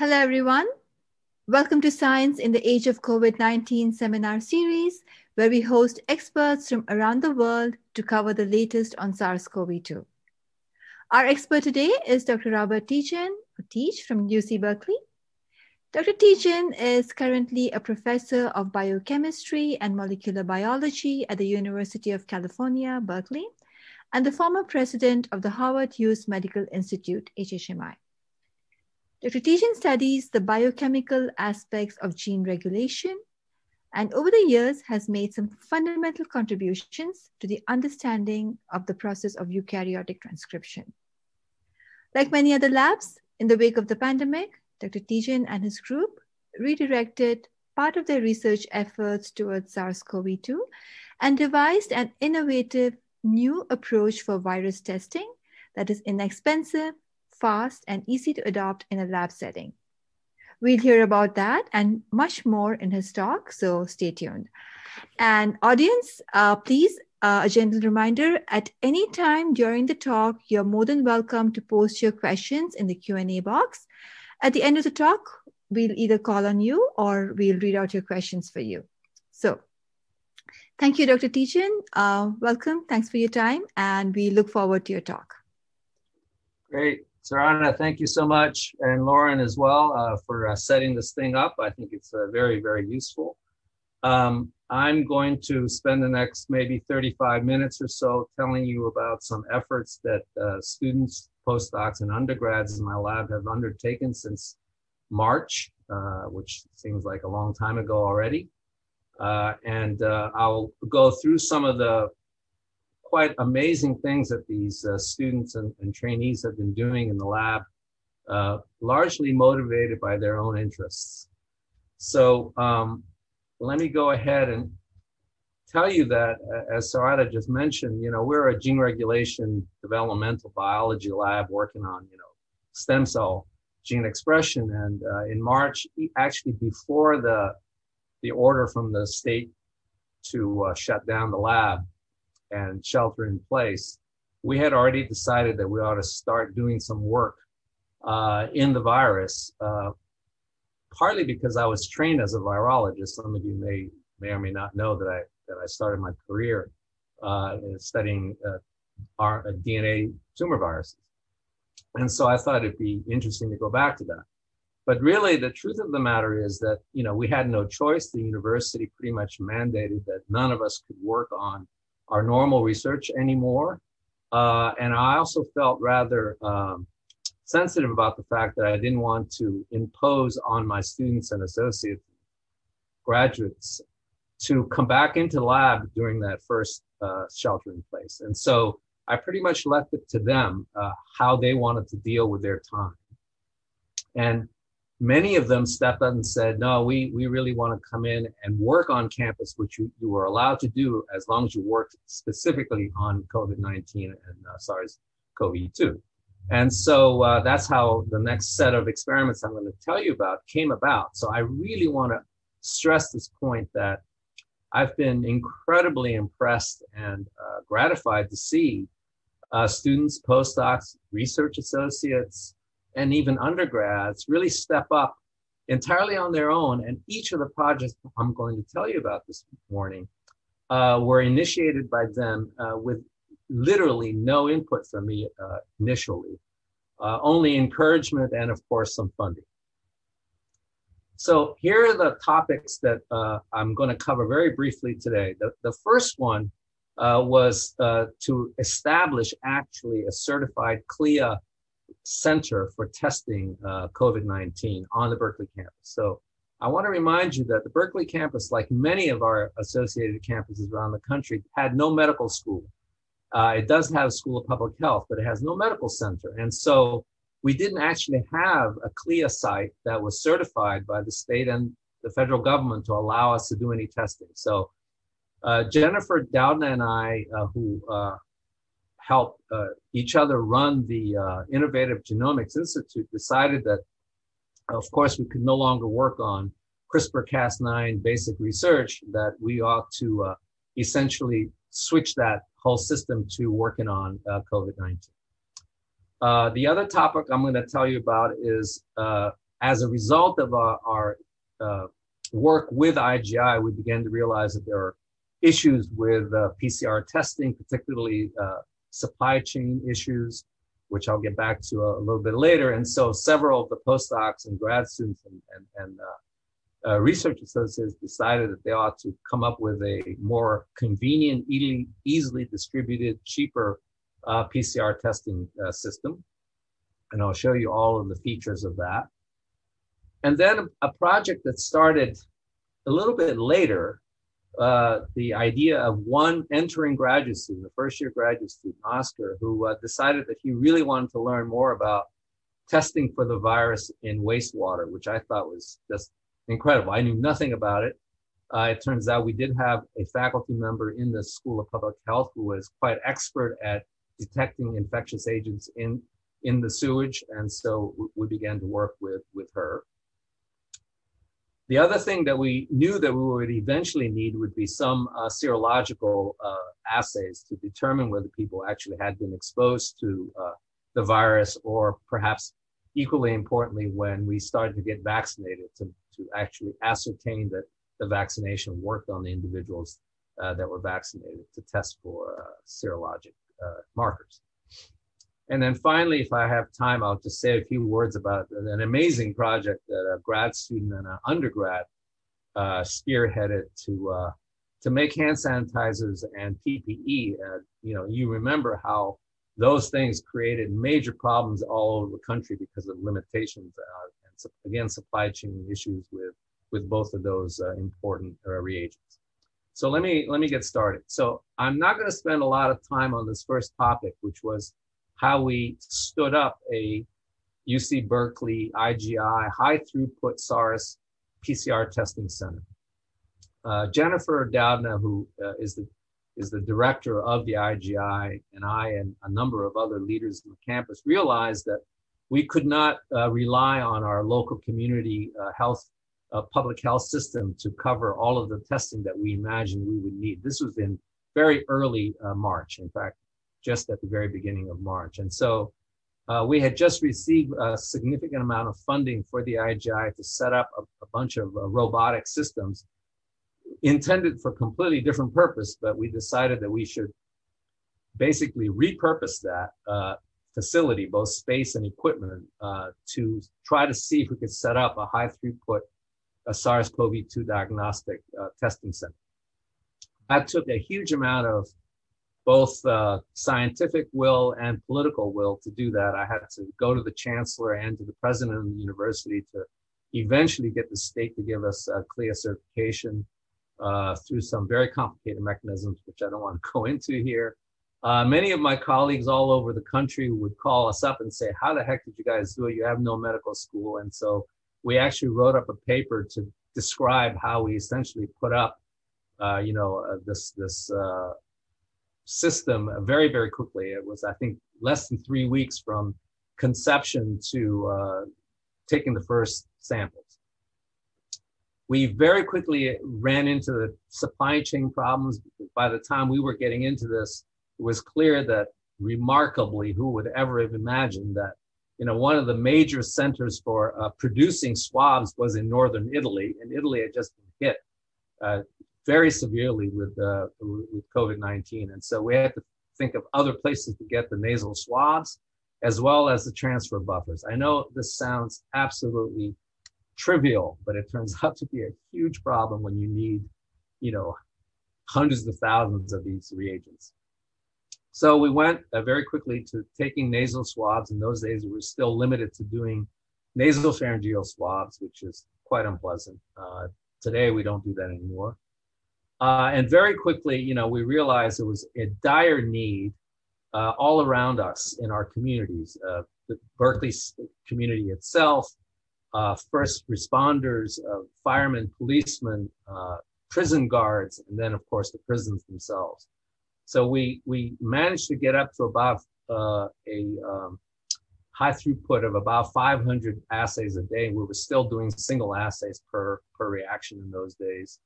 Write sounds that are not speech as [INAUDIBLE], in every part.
Hello, everyone. Welcome to Science in the Age of COVID 19 seminar series, where we host experts from around the world to cover the latest on SARS CoV 2. Our expert today is Dr. Robert Tjian, Teach from UC Berkeley. Dr. Tjian is currently a professor of biochemistry and molecular biology at the University of California, Berkeley, and the former president of the Howard Hughes Medical Institute, HHMI. Dr. Tjian studies the biochemical aspects of gene regulation and over the years has made some fundamental contributions to the understanding of the process of eukaryotic transcription. Like many other labs, in the wake of the pandemic, Dr. Tjian and his group redirected part of their research efforts towards SARS-CoV-2 and devised an innovative new approach for virus testing that is inexpensive, fast, and easy to adopt in a lab setting. We'll hear about that and much more in his talk, so stay tuned. And audience, uh, please, uh, a gentle reminder, at any time during the talk, you're more than welcome to post your questions in the Q&A box. At the end of the talk, we'll either call on you or we'll read out your questions for you. So thank you, Dr. Tjian. Uh, welcome, thanks for your time, and we look forward to your talk. Great. Sarada, thank you so much, and Loren as well uh, for uh, setting this thing up. I think it's uh, very, very useful. Um, I'm going to spend the next maybe 35 minutes or so telling you about some efforts that uh, students, postdocs, and undergrads in my lab have undertaken since March, uh, which seems like a long time ago already. Uh, and I'll go through some of the quite amazing things that these uh, students and, and, trainees have been doing in the lab, uh, largely motivated by their own interests. So um, let me go ahead and tell you that, as Sarada just mentioned, you know, we're a gene regulation developmental biology lab working on, you know, stem cell gene expression. And uh, in March, actually before the the order from the state to uh, shut down the lab, and shelter in place, we had already decided that we ought to start doing some work uh, in the virus. Uh, partly because I was trained as a virologist. Some of you may may or may not know that I that I started my career uh, studying uh, our, uh, DNA tumor viruses, and so I thought it'd be interesting to go back to that. But really, the truth of the matter is that you know we had no choice. The university pretty much mandated that none of us could work on our normal research anymore. Uh, and I also felt rather um, sensitive about the fact that I didn't want to impose on my students and associates, graduates, to come back into lab during that first uh, shelter in place. And so I pretty much left it to them uh, how they wanted to deal with their time. And many of them stepped up and said, no, we, we really want to come in and work on campus, which you, you were allowed to do as long as you worked specifically on COVID-19 and uh, SARS-CoV-2. And so uh, that's how the next set of experiments I'm going to tell you about came about. So I really want to stress this point that I've been incredibly impressed and uh, gratified to see uh, students, postdocs, research associates, and even undergrads really step up entirely on their own. And each of the projects I'm going to tell you about this morning uh, were initiated by them uh, with literally no input from me uh, initially, uh, only encouragement and, of course, some funding. So here are the topics that uh, I'm going to cover very briefly today. The, the first one uh, was to establish actually a certified CLIA center for testing uh, COVID 19 on the Berkeley campus. So I want to remind you that the Berkeley campus, like many of our associated campuses around the country, had no medical school. Uh, it does have a school of public health, but it has no medical center. And so we didn't actually have a CLIA site that was certified by the state and the federal government to allow us to do any testing. So uh, Jennifer Doudna and I, uh, who uh, help uh, each other run the uh, Innovative Genomics Institute, decided that, of course, we could no longer work on CRISPR Cas9 basic research, that we ought to uh, essentially switch that whole system to working on COVID 19. Uh, the other topic I'm going to tell you about is uh, as a result of our, our uh, work with IGI, we began to realize that there are issues with uh, PCR testing, particularly uh, supply chain issues, which I'll get back to a, a, little bit later. And so several of the postdocs and grad students and, and, and uh, uh, research associates decided that they ought to come up with a more convenient, easily, easily distributed, cheaper uh, PCR testing uh, system. And I'll show you all of the features of that. And then a project that started a little bit later, uh, the idea of one entering graduate student, the first year graduate student, Oscar, who uh, decided that he really wanted to learn more about testing for the virus in wastewater, which I thought was just incredible. I knew nothing about it. Uh, it turns out we did have a faculty member in the School of Public Health who was quite expert at detecting infectious agents in in the sewage, and so we began to work with with her. The other thing that we knew that we would eventually need would be some uh, serological uh, assays to determine whether people actually had been exposed to uh, the virus, or perhaps equally importantly, when we started to get vaccinated, to, to actually ascertain that the vaccination worked on the individuals uh, that were vaccinated to test for uh, serologic uh, markers. And then finally, if I have time, I'll just say a few words about an amazing project that a grad student and an undergrad uh, spearheaded to uh, to make hand sanitizers and PPE. Uh, you know, you remember how those things created major problems all over the country because of limitations uh, and again supply chain issues with with both of those uh, important uh, reagents. So let me let me get started. So I'm not going to spend a lot of time on this first topic, which was how we stood up a UC Berkeley IGI high throughput SARS PCR testing center. Uh, Jennifer Doudna, who uh, is the is the director of the IGI, and I and a number of other leaders on the campus realized that we could not uh, rely on our local community uh, health, uh, public health system to cover all of the testing that we imagined we would need. This was in very early uh, March. In fact, just at the very beginning of March. And so uh, we had just received a significant amount of funding for the IGI to set up a, a bunch of uh, robotic systems intended for completely different purpose, but we decided that we should basically repurpose that uh, facility, both space and equipment, uh, to try to see if we could set up a high throughput a SARS-CoV-2 diagnostic uh, testing center. That took a huge amount of both uh, scientific will and political will to do that. I had to go to the chancellor and to the president of the university to eventually get the state to give us a CLIA certification uh, through some very complicated mechanisms, which I don't want to [LAUGHS] go into here. Uh, many of my colleagues all over the country would call us up and say, "How the heck did you guys do it? You have no medical school." And so we actually wrote up a paper to describe how we essentially put up, uh, you know, uh, this this uh, system very, very quickly. It was, I think, less than three weeks from conception to uh, taking the first samples. We very quickly ran into the supply chain problems. By the time we were getting into this, it was clear that remarkably, who would ever have imagined that you know, one of the major centers for uh, producing swabs was in northern Italy, and Italy had just been hit uh, very severely with uh, with COVID-19, and so we had to think of other places to get the nasal swabs, as well as the transfer buffers. I know this sounds absolutely trivial, but it turns [LAUGHS] out to be a huge problem when you need, you know, hundreds of thousands of these reagents. So we went uh, very quickly to taking nasal swabs. In those days, we were still limited to doing nasal pharyngeal swabs, which is quite unpleasant. Uh, today, we don't do that anymore. Uh, and very quickly, you know, we realized there was a dire need uh, all around us in our communities, uh, the Berkeley community itself, uh, first responders, uh, firemen, policemen, uh, prison guards, and then, of course, the prisons themselves. So we we managed to get up to about a um, high throughput of about 500 assays a day. We were still doing single assays per per reaction in those days.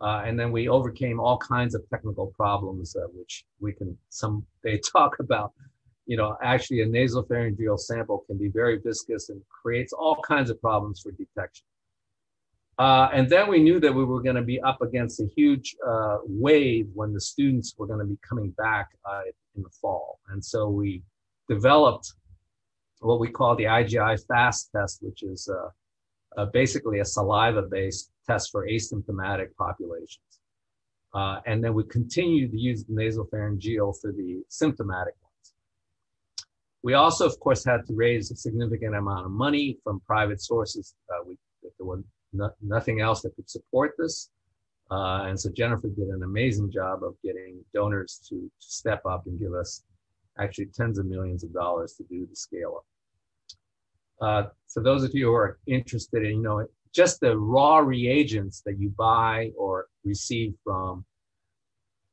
Uh, and then we overcame all kinds of technical problems, uh, which we can some they [LAUGHS] talk about. you know, actually a nasopharyngeal sample can be very viscous and creates all kinds of problems for detection. Uh, and then we knew that we were going to be up against a huge uh, wave when the students were going to be coming back uh, in the fall. And so we developed what we call the IGI FAST test, which is uh, basically a saliva based test for asymptomatic populations. Uh, and then we continue to use the nasopharyngeal for the symptomatic ones. We also, of course, had to raise a significant amount of money from private sources. Uh, we, there was no, nothing else that could support this. Uh, and so Jennifer did an amazing job of getting donors to, to step up and give us actually tens of millions of dollars to do the scale up. Uh, for those of you who are interested in, you know, just the raw reagents that you buy or receive from,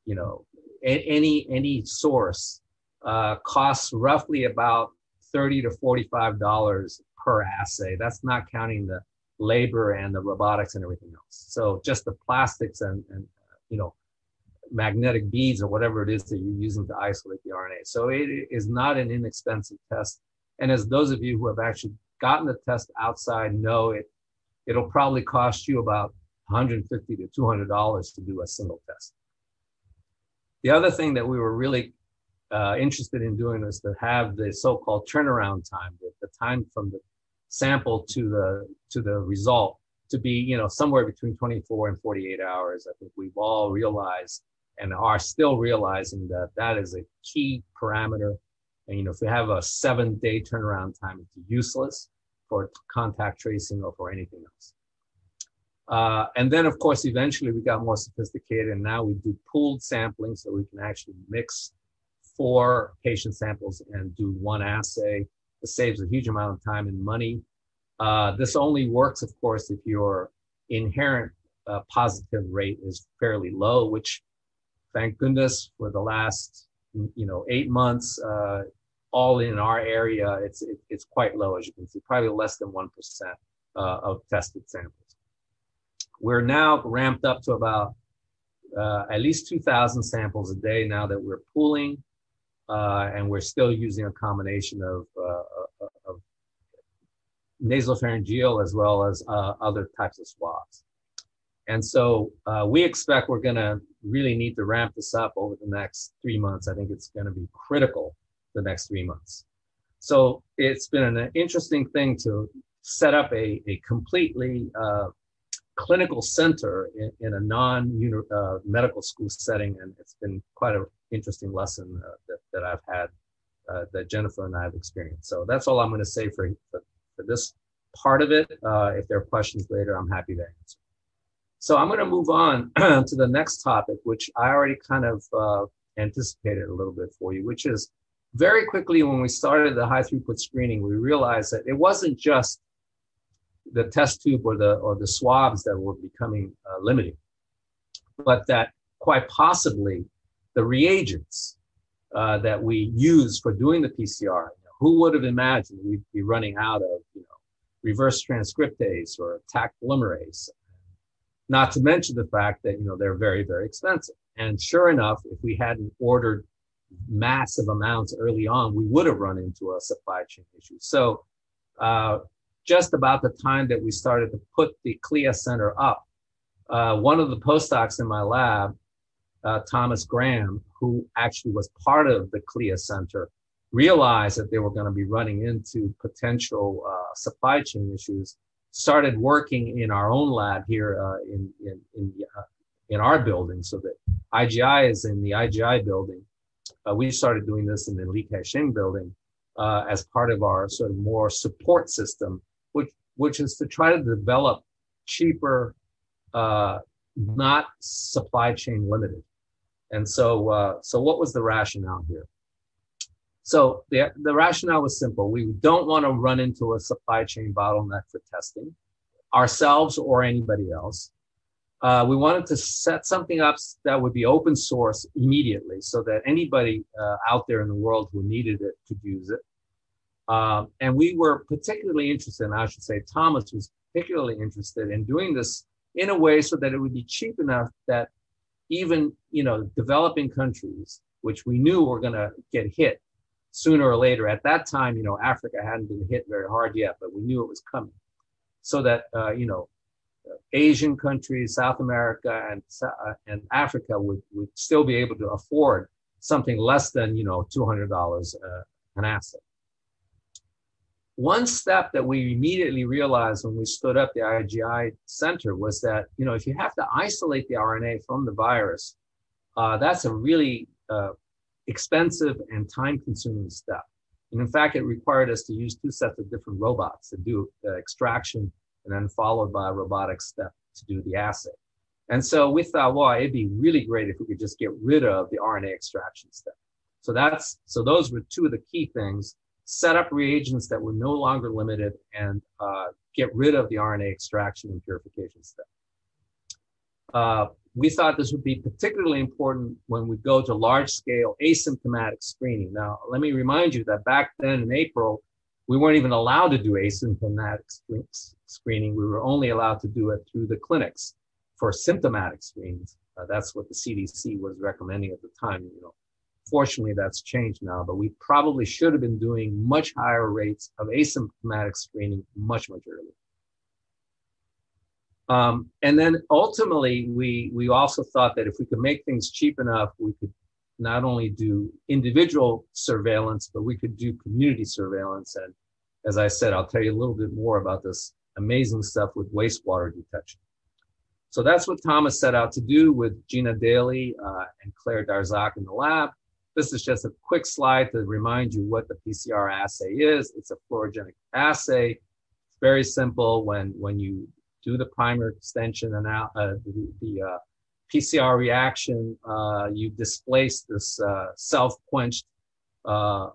you know, a- any any source uh, costs roughly about thirty to forty-five dollars per assay. That's not counting the labor and the robotics and everything else. So just the plastics and and you know magnetic beads or whatever it is that you're using to isolate the RNA. So it is not an inexpensive test. And as those of you who have actually gotten the test outside know it, it'll probably cost you about 150 to 200 dollars to do a single test. The other thing that we were really uh, interested in doing was to have the so-called turnaround time, the, the time from the sample to the to the result to be you know somewhere between 24 and 48 hours. I think we've all realized and are still realizing that that is a key parameter and you know, if you have a seven day turnaround time, it's useless for contact tracing or for anything else. Uh, and then, of course, eventually we got more sophisticated, and now we do pooled sampling, so we can actually mix four patient samples and do one assay. It saves a huge amount of time and money. Uh, this only works, of course, if your inherent uh, positive rate is fairly low, which, thank goodness, for the last you know eight months, uh, all in our area, it's it, it's quite low, as you can see, probably less than one percent uh, of tested samples. We're now ramped up to about uh, at least 2,000 samples a day now that we're pooling, uh, and we're still using a combination of, uh, of nasopharyngeal as well as uh, other types of swabs. And so uh, we expect we're going to really need to ramp this up over the next three months. I think it's going to be critical the next three months. So it's been an interesting thing to set up a, a completely uh, clinical center in, in a non uh, medical school setting. And it's been quite an interesting lesson uh, that, that I've had, uh, that Jennifer and I have experienced. So that's all I'm going to say for, for, for, this part of it. Uh, if there are questions later, I'm happy to answer. So I'm going to move on [CLEARS THROAT] to the next topic, which I already kind of uh, anticipated a little bit for you, which is very quickly when we started the high throughput screening, we realized that it wasn't just the test tube or the or the swabs that were becoming uh, limiting, but that quite possibly the reagents uh, that we use for doing the PCR. You know, who would have imagined we'd be running out of you know reverse transcriptase or Taq polymerase? Not to mention the fact that you know they're very very expensive. And sure enough, if we hadn't ordered massive amounts early on, we would have run into a supply chain issue. So, uh, just about the time that we started to put the CLIA Center up, uh, one of the postdocs in my lab, uh, Thomas Graham, who actually was part of the CLIA Center, realized that they were going to be running into potential uh, supply chain issues. Started working in our own lab here uh, in in in, uh, in our building, so that IGI is in the IGI building, uh, we started doing this in the Li Ka-shing building uh, as part of our sort of more support system, which which is to try to develop cheaper, uh, not supply chain limited. And so, uh, so what was the rationale here? So the, the rationale was simple. We don't want to run into a supply chain bottleneck for testing ourselves or anybody else uh, we wanted to set something up that would be open source immediately so that anybody uh, out there in the world who needed it could use it. Um, and we were particularly interested, and I should say Thomas was particularly interested in doing this in a way so that it would be cheap enough that even, you know, developing countries, which we knew were going to get hit, sooner or later. At that time, you know, Africa hadn't been hit very hard yet, but we knew it was coming. So that, uh, you know, Asian countries, South America, and, uh, and Africa would, would still be able to afford something less than, you know, $200 uh, an asset. One step that we immediately realized when we stood up the IGI Center was that, you know, if you have to isolate the RNA from the virus, uh, that's a really uh, expensive and time consuming step. And in fact, it required us to use two sets of different robots to do the extraction and then followed by a robotic step to do the assay. And so we thought, well, it'd be really great if we could just get rid of the RNA extraction step. So that's so those were two of the key things: set up reagents that were no longer limited and uh, get rid of the RNA extraction and purification step. Uh, we thought this would be particularly important when we go to large scale asymptomatic screening. Now, let me remind you that back then in April, we weren't even allowed to do asymptomatic screening. We were only allowed to do it through the clinics for symptomatic screens. Uh, that's what the CDC was recommending at the time. You know, fortunately, that's changed now, but we probably should have been doing much higher rates of asymptomatic screening much, much earlier. Um, and then ultimately, we we also thought that if we could make things cheap enough, we could not only do individual surveillance, but we could do community surveillance. And as I said, I'll tell you a little bit more about this amazing stuff with wastewater detection. So that's what Thomas set out to do with Gina Dailey uh, and Claire Darzacq in the lab. This is just a quick slide to remind you what the PCR assay is. It's a fluorogenic assay. It's very simple. When, when you do the primer extension and uh, the, the uh, PCR reaction, uh, you displace this uh, self-quenched uh,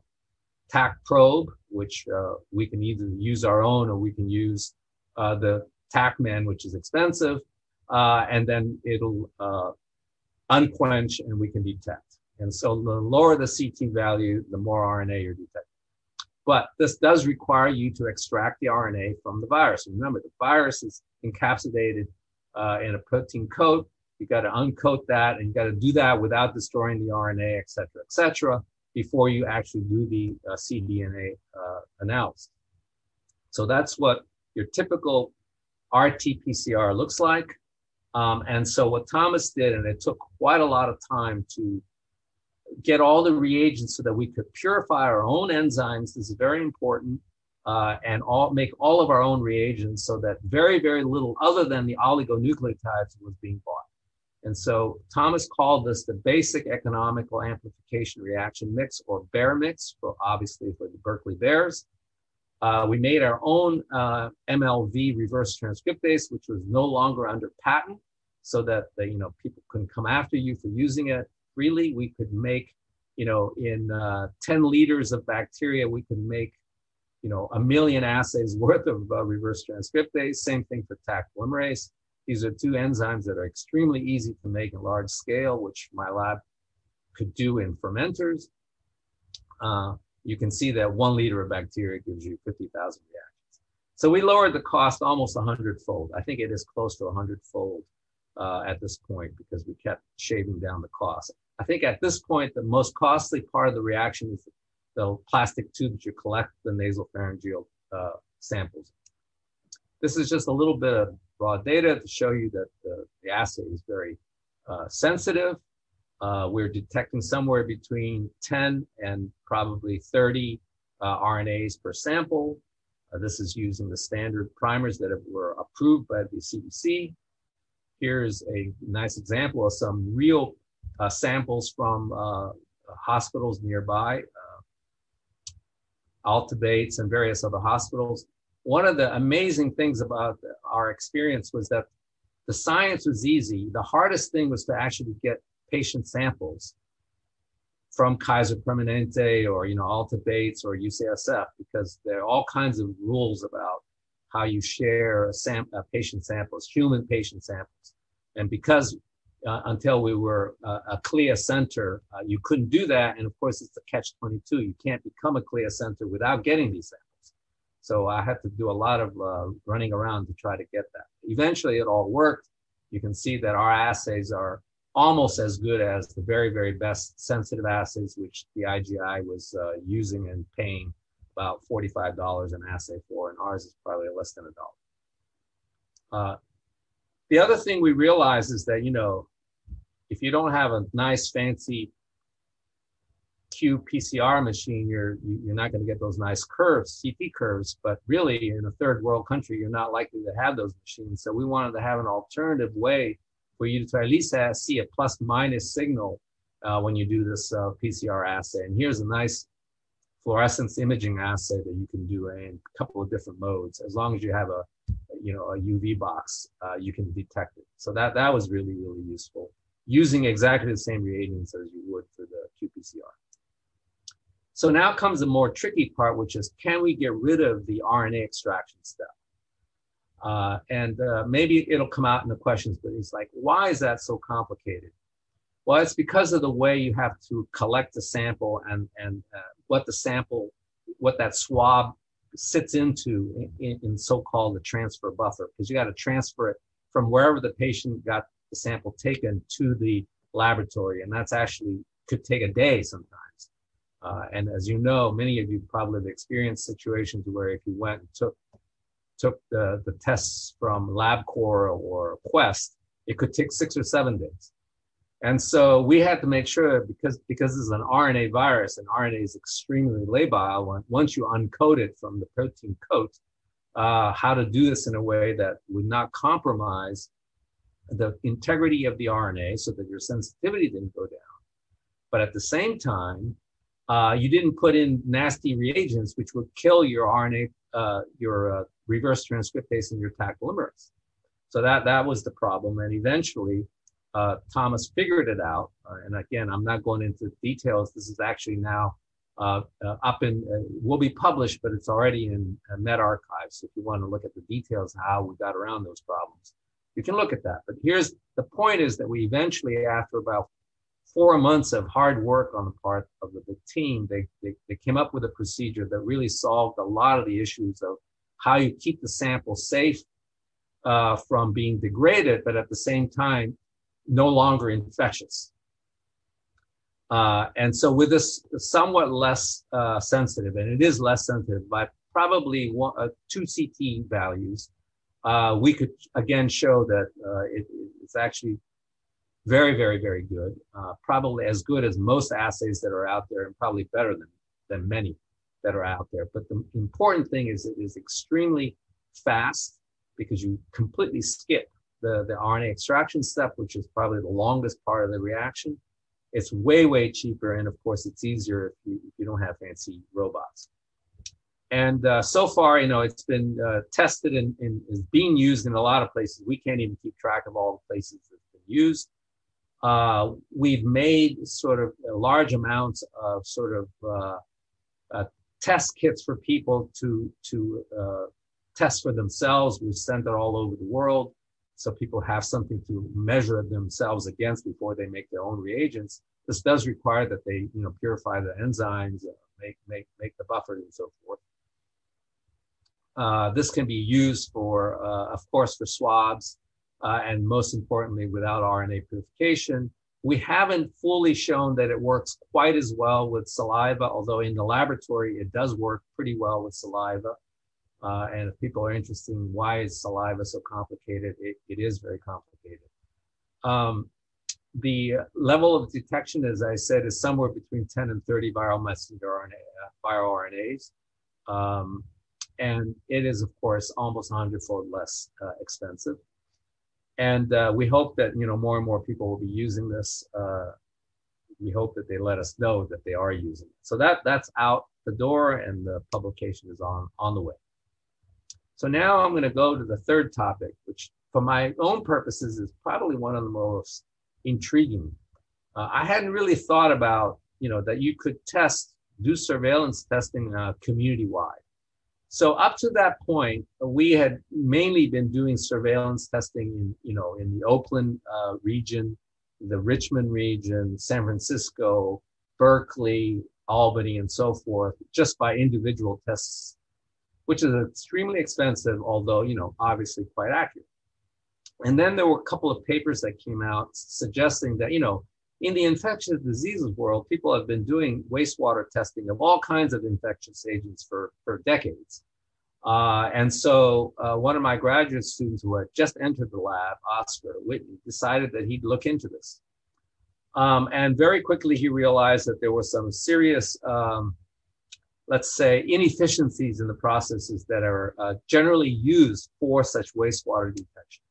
Taq probe, which we can either use our own or we can use the TaqMan, which is expensive, and then it'll unquench and we can detect. And so the lower the CT value, the more RNA you're detecting. But this does require you to extract the RNA from the virus. Remember, the virus is encapsulated uh, in a protein coat. You got to uncoat that, and you got to do that without destroying the RNA, et cetera, et cetera, before you actually do the uh, cDNA uh, analysis. So that's what your typical RT-PCR looks like. Um, and so what Thomas did, and it took quite a lot of time to get all the reagents so that we could purify our own enzymes. This is very important. Uh, and all make all of our own reagents so that very, very little other than the oligonucleotides was being bought. And so Thomas called this the basic economical amplification reaction mix or bear mix for obviously for the Berkeley Bears. Uh, we made our own uh, MLV reverse transcriptase, which was no longer under patent so that the, you know people couldn't come after you for using it freely. We could make, you know, in uh, 10 liters of bacteria, we could make, you know, a million assays [LAUGHS] worth of uh, reverse transcriptase. Same thing for Taq polymerase. These are two enzymes that are extremely easy to make in large scale, which my lab could do in fermenters. Uh, you can see that one liter of bacteria gives you 50,000 reactions. So we lowered the cost almost 100 fold. I think it is close to 100 fold uh, at this point because we kept shaving down the cost. I think at this point, the most costly part of the reaction is the plastic tube that you collect the nasopharyngeal uh, samples. This is just a little bit of raw data to show you that the, the assay is very uh, sensitive. Uh, we're detecting somewhere between 10 and probably 30 uh, RNAs per sample. Uh, this is using the standard primers that were approved by the CDC. Here's a nice example of some real uh, samples from uh, hospitals nearby, uh, Alta Bates and various other hospitals. One of the amazing things about our experience was that the science was easy. The hardest thing was to actually get patient samples from Kaiser Permanente or you know Alta Bates or UCSF because there are all kinds of rules about how you share a, sam- a patient samples, human patient samples. And because uh, until we were uh, a CLIA center, uh, you couldn't do that. And of course, it's a catch 22. You can't become a CLIA center without getting these samples. So I had to do a lot of uh, running around to try to get that. Eventually, it all worked. You can see that our assays are almost as good as the very, very best sensitive assays, which the IGI was uh, using and paying about $45 an assay for, and ours is probably less than a dollar. Uh, the other thing we realize is that, you know, if you don't have a nice, fancy qPCR machine, you're you're not going to get those nice curves, CT curves. But really, in a third world country, you're not likely to have those machines. So we wanted to have an alternative way for you to at least see a plus minus signal uh, when you do this uh, PCR assay. And here's a nice fluorescence imaging assay that you can do in a couple of different modes. As long as you have a, you know, a UV box, uh, you can detect it. So that, that was really, really useful using exactly the same reagents as you would for the qPCR. So now comes the more tricky part, which is can we get rid of the RNA extraction step? Uh, and uh, maybe it'll come out in the questions, but it's like, why is that so complicated? Well, it's because of the way you have to collect the sample and, and uh, what the sample, what that swab sits into in, in so-called the transfer buffer, because you got to transfer it from wherever the patient got the sample taken to the laboratory. And that's actually could take a day sometimes. Uh, and as you know, many of you probably have experienced situations where if you went and took took the, the tests from LabCorp or Quest, it could take six or seven days. And so we had to make sure because because this is an RNA virus and RNA is extremely labile. Once you uncode it from the protein coat, uh, how to do this in a way that would not compromise the integrity of the RNA, so that your sensitivity didn't go down. But at the same time, uh, you didn't put in nasty reagents which would kill your RNA, uh, your uh, reverse transcriptase and your Taq polymerase. So that that was the problem, and eventually uh, Thomas figured it out. Uh, and again, I'm not going into details. This is actually now uh, up uh, will be published, but it's already in uh, Archives. If you want to look at the details how we got around those problems, you can look at that. But here's the point is that we eventually, after about four months of hard work on the part of the, team, they, they, they came up with a procedure that really solved a lot of the issues of how you keep the sample safe uh, from being degraded, but at the same time, no longer infectious. Uh, and so with this somewhat less uh, sensitive, and it is less sensitive by probably one, uh, two CT values, uh, we could again show that uh, it, it's actually very, very, very good. Uh, probably as good as most assays that are out there, and probably better than than many that are out there. But the important thing is it is extremely fast because you completely skip the, the RNA extraction step, which is probably the longest part of the reaction. It's way, way cheaper. And of course, it's easier if you, if you don't have fancy robots. And uh, so far, you know, it's been uh, tested and, and, is being used in a lot of places. We can't even keep track of all the places it's been used. Uh, we've made sort of large amounts of sort of uh, uh, test kits for people to to uh, test for themselves. We send it all over the world, so people have something to measure themselves against before they make their own reagents. This does require that they, you know, purify the enzymes, make make make the buffer, and so forth. Uh, this can be used for, uh, of course, for swabs, uh, and most importantly, without RNA purification. We haven't fully shown that it works quite as well with saliva, although in the laboratory it does work pretty well with saliva. Uh, and if people are interested in why is saliva so complicated, it, it is very complicated. Um, the level of detection, as I said, is somewhere between 10 and 30 viral messenger RNA, uh, viral RNAs. Um, and it is of course almost a hundredfold less uh, expensive. And uh, we hope that you know more and more people will be using this. Uh, we hope that they let us know that they are using it. So that that's out the door, and the publication is on on the way. So now I'm going to go to the third topic, which for my own purposes is probably one of the most intriguing. Uh, I hadn't really thought about you know that you could test do surveillance testing uh, community wide so up to that point, we had mainly been doing surveillance testing in, you know, in the Oakland uh, region, the Richmond region, San Francisco, Berkeley, Albany, and so forth, just by individual tests, which is extremely expensive, although, you know, obviously quite accurate. And then there were a couple of papers that came out suggesting that, you know, in the infectious diseases world, people have been doing wastewater testing of all kinds of infectious agents for, for decades. Uh, and so uh, one of my graduate students who had just entered the lab, Oscar Whitney, decided that he'd look into this. Um, and very quickly he realized that there were some serious, um, let's say, inefficiencies in the processes that are uh, generally used for such wastewater detection.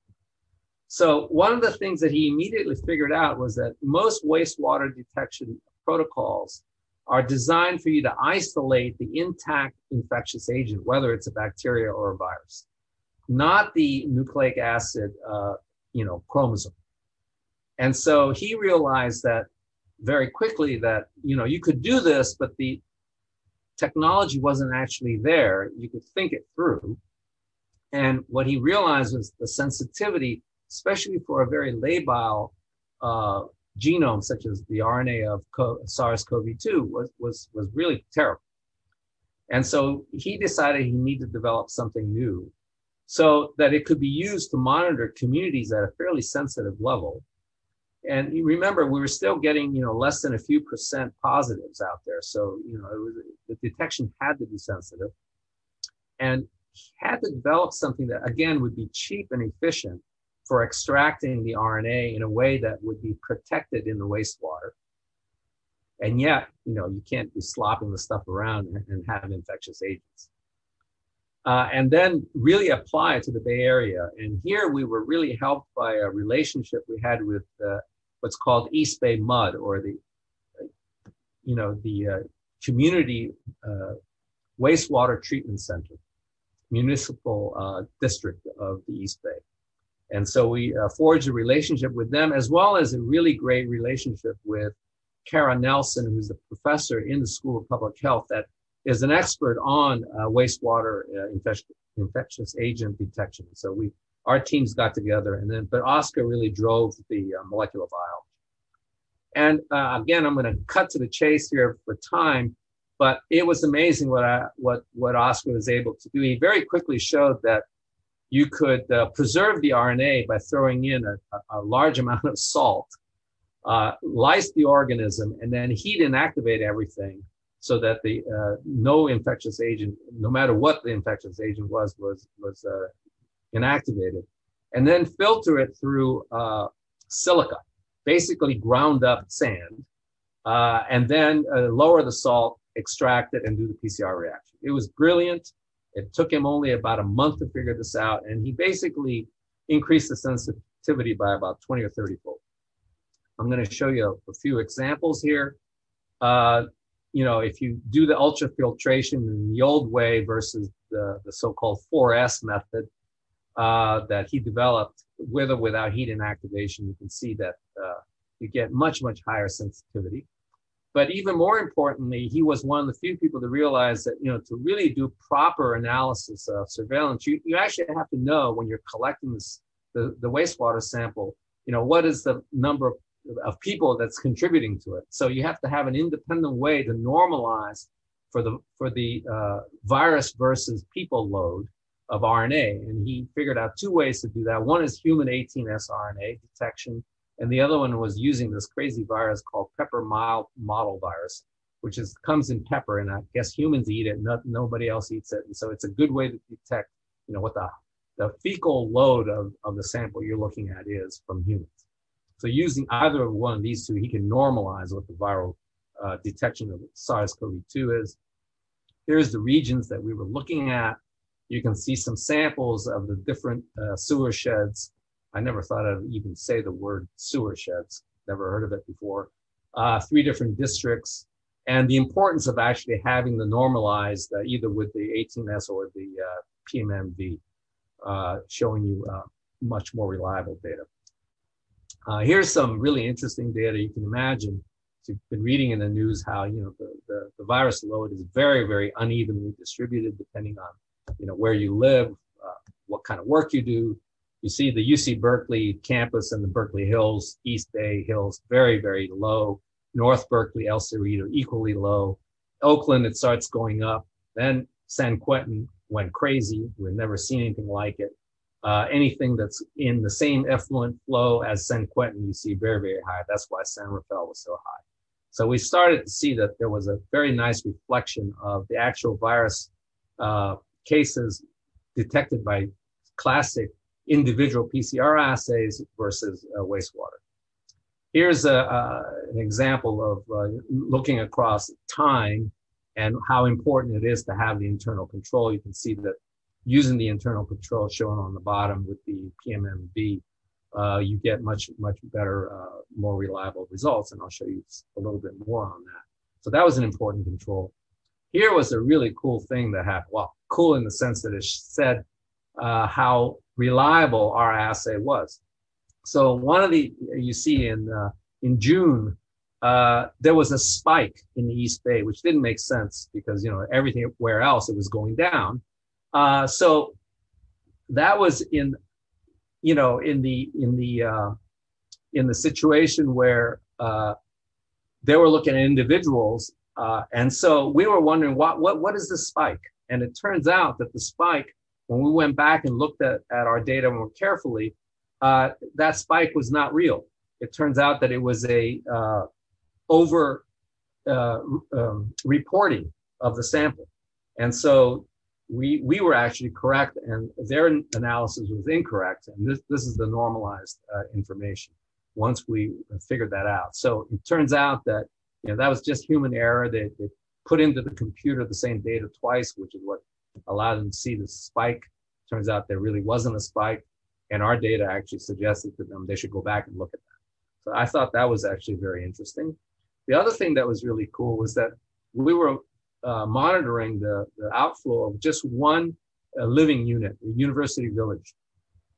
So one of the things that he immediately figured out was that most wastewater detection protocols are designed for you to isolate the intact infectious agent, whether it's a bacteria or a virus, not the nucleic acid, uh, you know, chromosome. And so he realized that very quickly that you know you could do this, but the technology wasn't actually there. You could think it through. And what he realized was the sensitivity, especially for a very labile uh, genome such as the RNA of SARS-CoV-2 was, was, was really terrible. And so he decided he needed to develop something new so that it could be used to monitor communities at a fairly sensitive level. And remember, we were still getting, you know, less than a few percent positives out there. So, you know, was, the detection had to be sensitive. And had to develop something that, again, would be cheap and efficient for extracting the RNA in a way that would be protected in the wastewater. And yet, you know, you can't be slopping the stuff around and, have infectious agents. Uh, and then really apply to the Bay Area. And here we were really helped by a relationship we had with uh, what's called East Bay MUD, or the, you know, the uh, community uh, wastewater treatment center, municipal uh, district of the East Bay. And so we uh, forged a relationship with them, as well as a really great relationship with Kara Nelson, who's a professor in the School of Public Health that is an expert on uh, wastewater uh, infectious, agent detection. So we, our teams got together, and then, but Oscar really drove the uh, molecular biology. And uh, again, I'm going to cut to the chase here for time, but it was amazing what I, what what Oscar was able to do. He very quickly showed that you could uh, preserve the RNA by throwing in a, a large amount of salt, uh, lyse the organism, and then heat and activate everything so that the uh, no infectious agent, no matter what the infectious agent was, was was uh, inactivated, and then filter it through uh, silica, basically ground up sand, uh, and then lower the salt, extract it, and do the PCR reaction. It was brilliant. It took him only about a month to figure this out, and he basically increased the sensitivity by about 20 or 30 fold. I'm going to show you a, few examples here. Uh, you know, if you do the ultrafiltration in the old way versus the, the so-called 4S method uh, that he developed with or without heat inactivation, you can see that uh, you get much, much higher sensitivity. But even more importantly, he was one of the few people to realize that, you know, to really do proper analysis of surveillance, you, you actually have to know when you're collecting this, the, the wastewater sample, you know, what is the number of, of people that's contributing to it. So you have to have an independent way to normalize for the, for the uh, virus versus people load of RNA. And he figured out two ways to do that. One is human 18S RNA detection and the other one was using this crazy virus called pepper mild mottle virus, which is comes in pepper, and I guess humans eat it, not, nobody else eats it, and so it's a good way to detect, you know, what the the fecal load of, of the sample you're looking at is from humans. So using either one of these two, he can normalize what the viral uh, detection of SARS-CoV-2 is. Here's the regions that we were looking at. You can see some samples of the different uh, sewer sheds I never thought I'd even say the word sewer sheds. Never heard of it before. Uh, three different districts, and the importance of actually having the normalized uh, either with the 18S or the uh, PMMV, uh, showing you uh, much more reliable data. Uh, here's some really interesting data you can imagine. You've been reading in the news how you know the, the, the virus load is very very unevenly distributed depending on you know where you live, what kind of work you do, you see the UC Berkeley campus and the Berkeley Hills, East Bay Hills, very, very low. North Berkeley, El Cerrito, equally low. Oakland, it starts going up. Then San Quentin went crazy. We've never seen anything like it. Uh, anything that's in the same effluent flow as San Quentin, you see very, very high. That's why San Rafael was so high. So we started to see that there was a very nice reflection of the actual virus uh, cases detected by classic individual PCR assays versus uh, wastewater. Here's a, uh, an example of uh, looking across time and how important it is to have the internal control. You can see that using the internal control shown on the bottom with the PMMB, uh, you get much, much better, uh, more reliable results. And I'll show you a little bit more on that. So that was an important control. Here was a really cool thing that happened. Well, cool in the sense that it said uh, how reliable our assay was. So one of the you see in uh, in June uh, there was a spike in the East Bay, which didn't make sense because you know everything where else it was going down. Uh, so that was in you know in the in the uh, in the situation where uh, they were looking at individuals, uh, and so we were wondering what what what is the spike? And it turns out that the spike, when we went back and looked at, at our data more carefully, uh, that spike was not real. It turns out that it was a uh, over uh, um, reporting of the sample. And so we, we were actually correct and their analysis was incorrect. And this, this is the normalized uh, information once we figured that out. So it turns out that, you know, that was just human error. They, they put into the computer the same data twice, which is what allowed them to see the spike. Turns out there really wasn't a spike and our data actually suggested to them they should go back and look at that. So I thought that was actually very interesting. The other thing that was really cool was that we were uh, monitoring the, the outflow of just one uh, living unit, the University Village,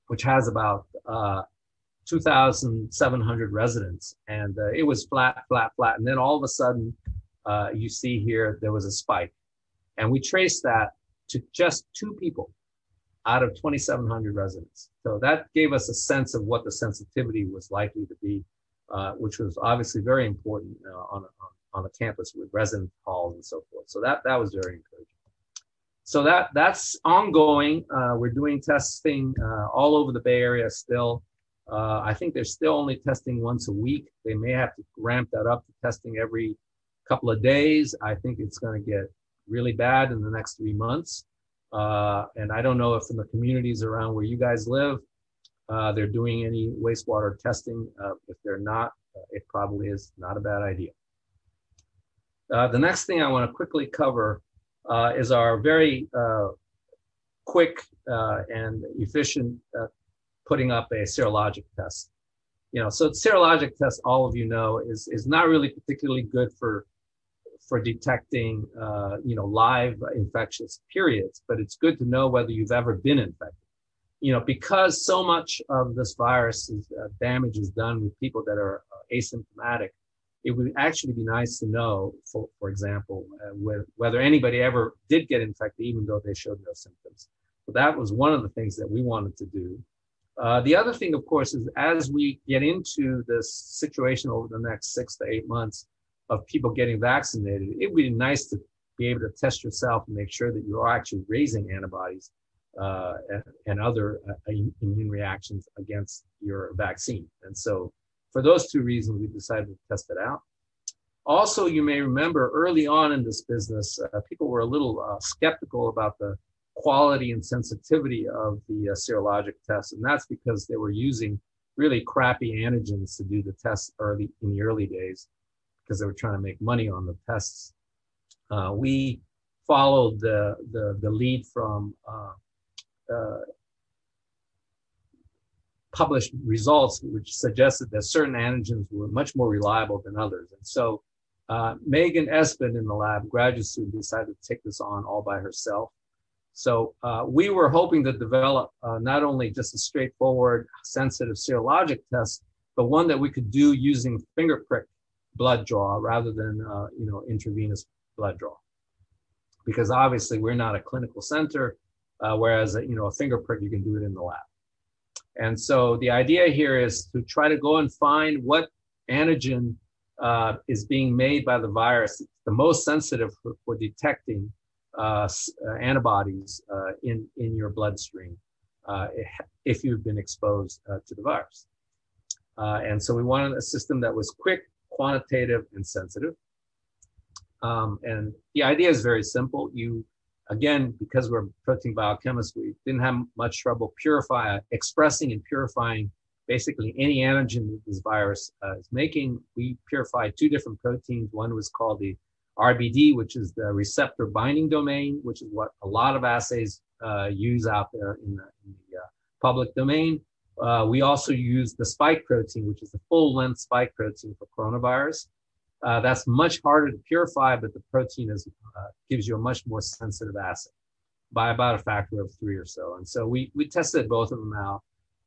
which has about uh, 2,700 residents. And uh, it was flat, flat, flat. And then all of a sudden, uh, you see here, there was a spike. And we traced that to just two people out of 2,700 residents. So that gave us a sense of what the sensitivity was likely to be, uh, which was obviously very important uh, on, on, on a campus with resident halls and so forth. So that, that was very encouraging. So that, that's ongoing. Uh, we're doing testing uh, all over the Bay Area still. Uh, I think they're still only testing once a week. They may have to ramp that up to testing every couple of days. I think it's going to get really bad in the next three months. Uh, and I don't know if in the communities around where you guys live, uh, they're doing any wastewater testing. Uh, if they're not, uh, it probably is not a bad idea. Uh, the next thing I want to quickly cover uh, is our very quick and efficient putting up a serologic test. You know, so serologic test, all of you know, is is not really particularly good for for detecting, uh, you know, live infectious periods, but it's good to know whether you've ever been infected. You know, because so much of this virus is, uh, damage is done with people that are uh, asymptomatic, it would actually be nice to know, for, for example, uh, whether anybody ever did get infected, even though they showed no symptoms. So that was one of the things that we wanted to do. Uh, the other thing, of course, is as we get into this situation over the next six to eight months, of people getting vaccinated, it would be nice to be able to test yourself and make sure that you are actually raising antibodies uh, and, other uh, immune reactions against your vaccine. And so, for those two reasons, we decided to test it out. Also, you may remember early on in this business, uh, people were a little uh, skeptical about the quality and sensitivity of the uh, serologic tests, and that's because they were using really crappy antigens to do the tests early in the early days because they were trying to make money on the pests. Uh, we followed the, the, the lead from uh, uh, published results, which suggested that certain antigens were much more reliable than others. And so uh, Megan Espen in the lab, graduate student, decided to take this on all by herself. So uh, we were hoping to develop uh, not only just a straightforward sensitive serologic test, but one that we could do using finger prick blood draw rather than uh, you know intravenous blood draw because obviously we're not a clinical center uh, whereas you know a finger prick you can do it in the lab and so the idea here is to try to go and find what antigen uh, is being made by the virus the most sensitive for, for detecting uh, uh, antibodies uh, in in your bloodstream uh, if you've been exposed uh, to the virus. Uh, and so we wanted a system that was quick, quantitative, and sensitive. Um, and the idea is very simple. You, again, because we're protein biochemists, we didn't have much trouble purifying, expressing and purifying basically any antigen that this virus uh, is making. We purified two different proteins. One was called the RBD, which is the receptor binding domain, which is what a lot of assays uh, use out there in the, in the uh, public domain. Uh, we also use the spike protein, which is the full length spike protein for coronavirus. Uh, that's much harder to purify, but the protein is, uh, gives you a much more sensitive assay by about a factor of three or so. And so we, we tested both of them out.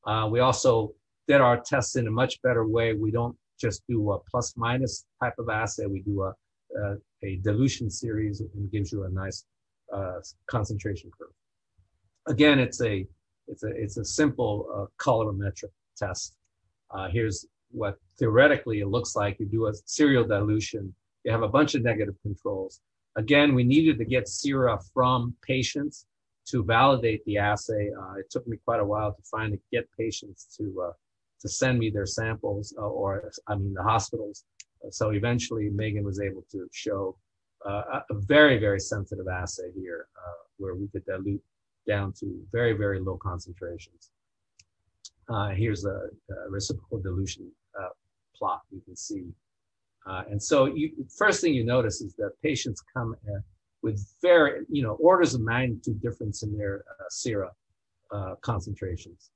Uh, we also did our tests in a much better way. We don't just do a plus minus type of assay. We do a, a, a dilution series and gives you a nice uh, concentration curve. Again, it's a it's a it's a simple uh, colorimetric test. Uh, here's what theoretically it looks like. You do a serial dilution. You have a bunch of negative controls. Again, we needed to get sera from patients to validate the assay. Uh, it took me quite a while to finally get patients to uh, to send me their samples, uh, or I mean the hospitals. So eventually, Megan was able to show uh, a very very sensitive assay here, uh, where we could dilute down to very very low concentrations. Uh, here's a, a, reciprocal dilution uh, plot you can see. Uh, and so you, first thing you notice is that patients come with very, you know, orders of magnitude difference in their uh, sera uh, concentrations,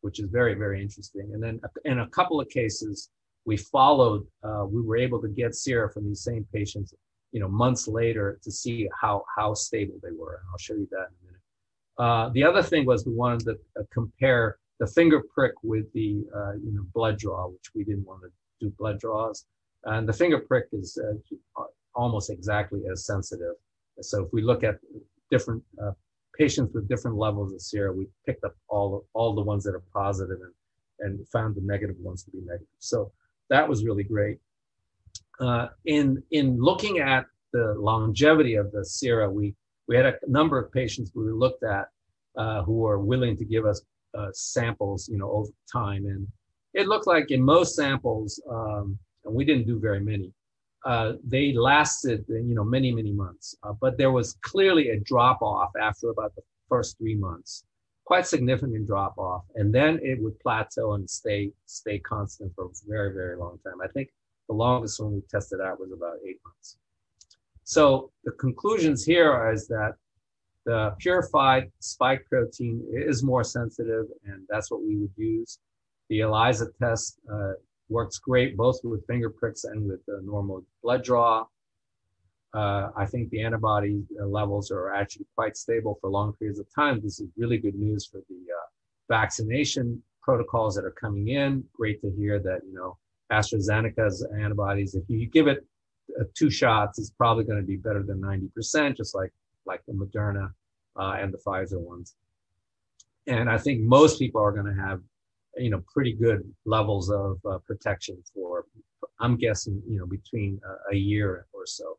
which is very, very interesting. And then in a couple of cases, we followed, uh, we were able to get sera from these same patients, you know, months later to see how, how stable they were. And I'll show you that in a minute. Uh, the other thing was we wanted to uh, compare the finger prick with the uh, you know blood draw, which we didn't want to do blood draws, and the finger prick is uh, almost exactly as sensitive. So if we look at different uh, patients with different levels of sera, we picked up all all the ones that are positive and and found the negative ones to be negative. So that was really great. In in looking at the longevity of the sera, we we had a number of patients we looked at uh, who were willing to give us uh, samples, you know, over time. And it looked like in most samples, um, and we didn't do very many, uh, they lasted, you know, many, many months. Uh, but there was clearly a drop off after about the first three months, quite significant drop off. And then it would plateau and stay, stay constant for a very, very long time. I think the longest one we tested out was about eight months. So the conclusions here is that the purified spike protein is more sensitive, and that's what we would use. The ELISA test uh, works great both with finger pricks and with the normal blood draw. Uh, I think the antibody uh, levels are actually quite stable for long periods of time. This is really good news for the uh, vaccination protocols that are coming in. Great to hear that, you know, AstraZeneca's antibodies, if you give it uh, two shots, is probably going to be better than 90%, just like like the Moderna uh, and the Pfizer ones. And I think most people are going to have, you know, pretty good levels of uh, protection for, I'm guessing, you know, between a, a year or so.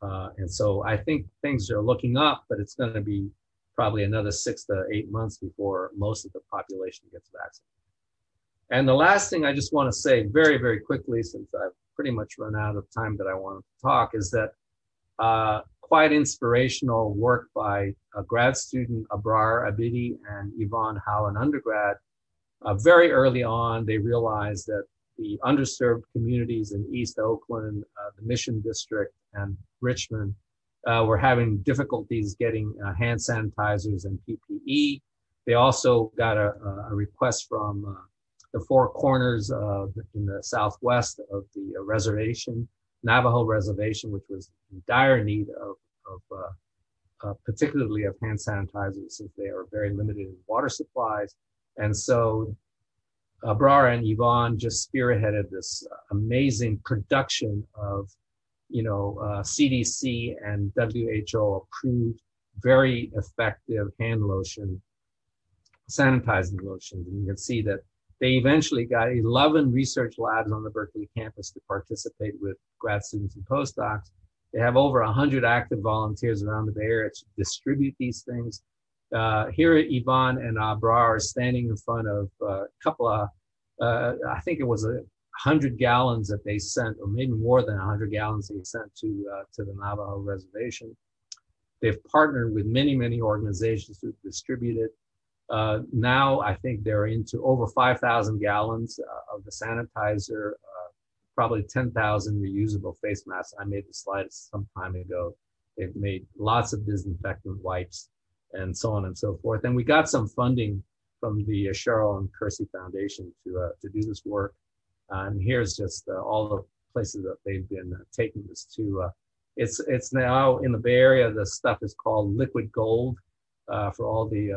Uh, and so I think things are looking up, but it's going to be probably another six to eight months before most of the population gets vaccinated. And the last thing I just want to say very, very quickly, since I've pretty much run out of time that I want to talk, is that uh, quite inspirational work by a grad student, Abrar Abidi and Yvonne Howe, an undergrad. Uh, very early on, they realized that the underserved communities in East Oakland, uh, the Mission District, and Richmond uh, were having difficulties getting uh, hand sanitizers and PPE. They also got a, a request from uh, the four corners of, in the southwest of the reservation Navajo reservation, which was in dire need of, of uh, uh, particularly of hand sanitizers since they are very limited in water supplies. And so uh, Brara and Yvonne just spearheaded this amazing production of, you know, uh, CDC and WHO approved very effective hand lotion, sanitizing lotions. And you can see that they eventually got 11 research labs on the Berkeley campus to participate with grad students and postdocs. They have over 100 active volunteers around the Bay Area to distribute these things. uh, here Yvonne and Abrar are standing in front of a couple of, uh, I think it was a hundred gallons that they sent, or maybe more than a hundred gallons they sent to uh, to the Navajo reservation. They've partnered with many, many organizations to distribute it. Uh, now I think they're into over 5,000 gallons uh, of the sanitizer, uh, probably 10,000 reusable face masks. I made the slide some time ago. They've made lots of disinfectant wipes and so on and so forth. And we got some funding from the Cheryl and Kersey Foundation to uh, to do this work. Uh, and here's just uh, all the places that they've been uh, taking this to. Uh, it's it's now in the Bay Area. The stuff is called liquid gold uh, for all the